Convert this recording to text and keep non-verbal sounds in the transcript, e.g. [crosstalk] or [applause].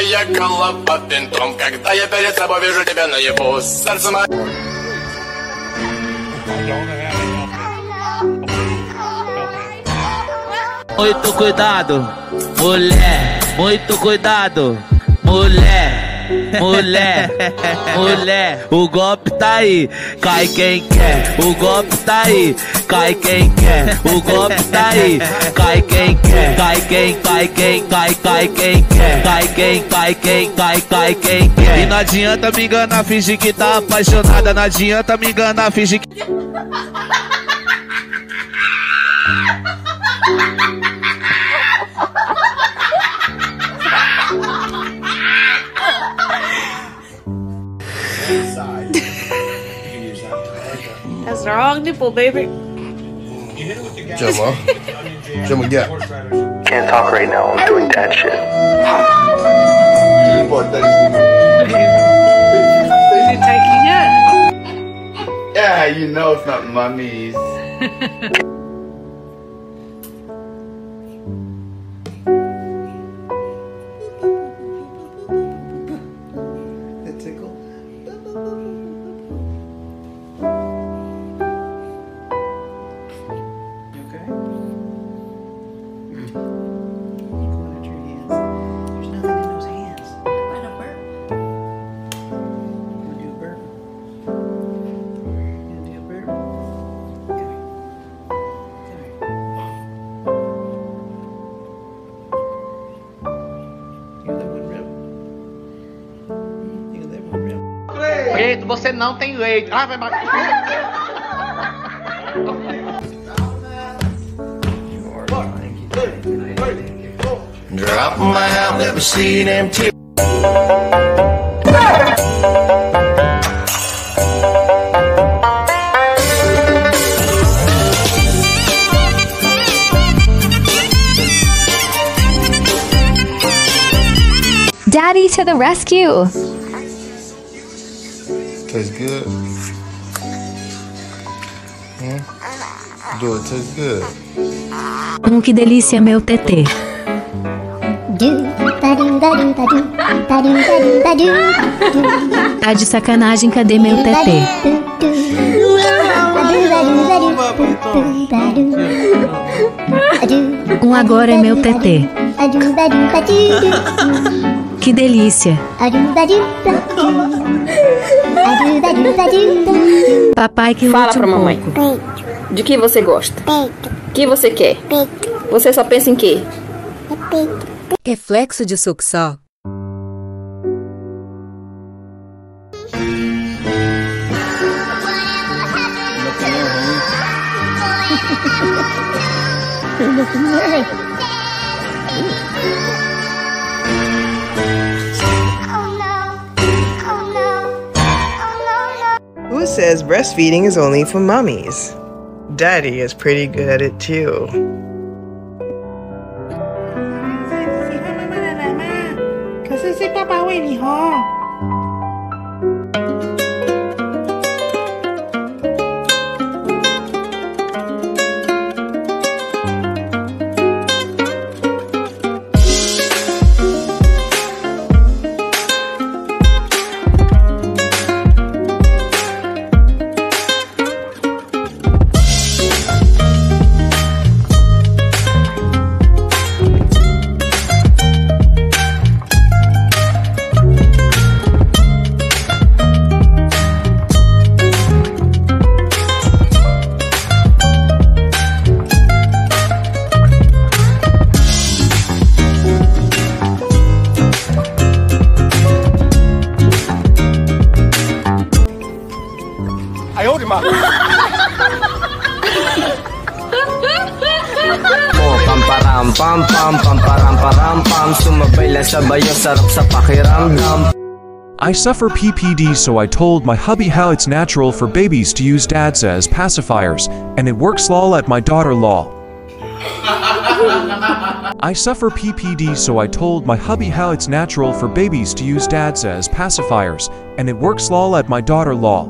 Я голова винтом, когда я перед собой вижу тебя наяву Сердце мое Muito cuidado, mulher, muito cuidado, mulher, mulher, mulher. O golpe tá aí, cai quem quer. O golpe tá aí, cai quem quer. O golpe tá aí, cai quem quer. Cai quem, cai quem, cai, cai quem quer. Cai quem, cai quem, cai, cai quem quer. E não adianta me enganar, fingir que tá apaixonada. Não adianta me enganar, fingir que. [laughs] That's the wrong nipple, baby. Gemma Gemma, get Can't talk right now. I'm doing dad shit. Is he taking it? Yeah, you know it's not mummies. [laughs] Leito, você não tem leite. Ah, vai Drop my out, let me see them tears Daddy to the rescue! Tastes good. Hmm? Do it taste good. Um que delícia meu TT. Tá de sacanagem, cadê meu TT? Um agora é meu TT. Que delícia. Papai que Fala pra um mamãe. pouco. De que você gosta? O que você quer? Você só pensa em quê? Reflexo de sucção. [laughs] says breastfeeding is only for mummies? Daddy is pretty good at it too. Oh, pam pam param pam Sumabay lang sarap sa pakiramdam I suffer PPD, so I told my hubby how it's natural for babies to use dads as pacifiers, and it works lol at my daughter-law. I suffer PPD so I told my hubby how it's natural for babies to use dads as pacifiers, and it works lol at my daughter lol.